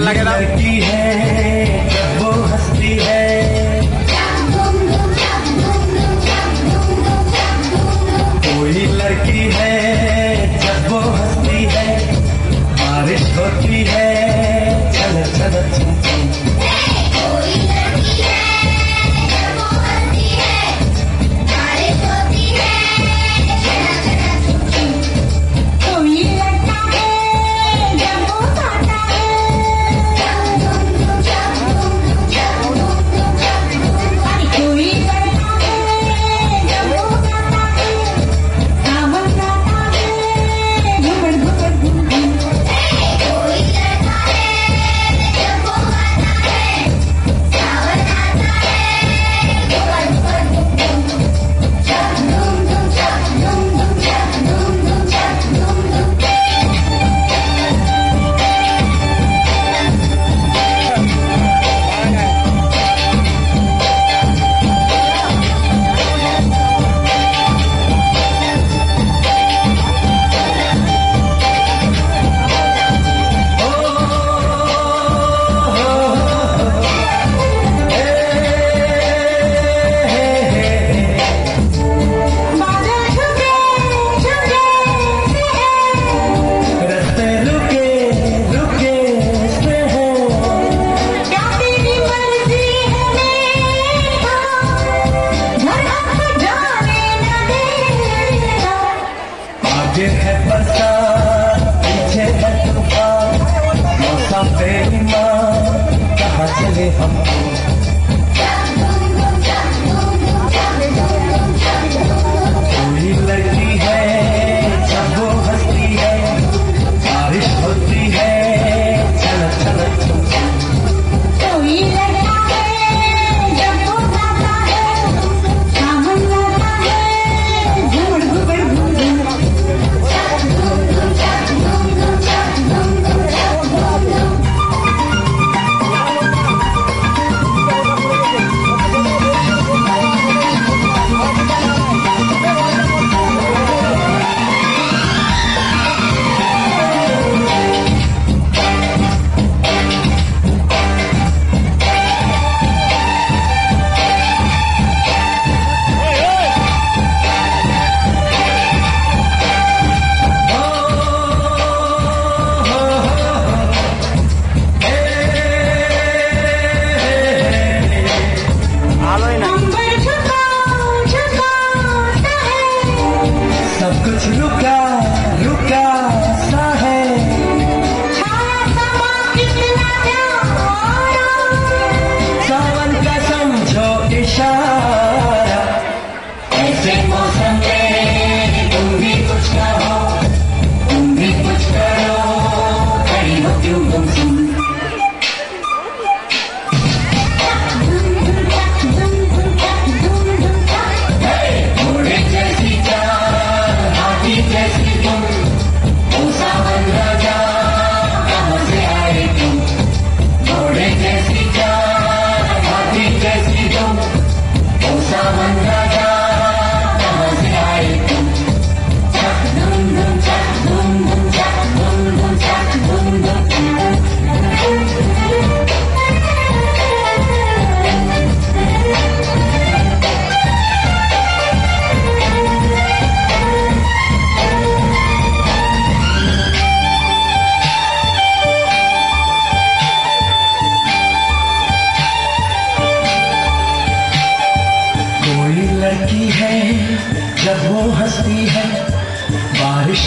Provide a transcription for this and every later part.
लगे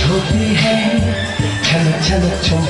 초대해. 차곡차곡 촘촘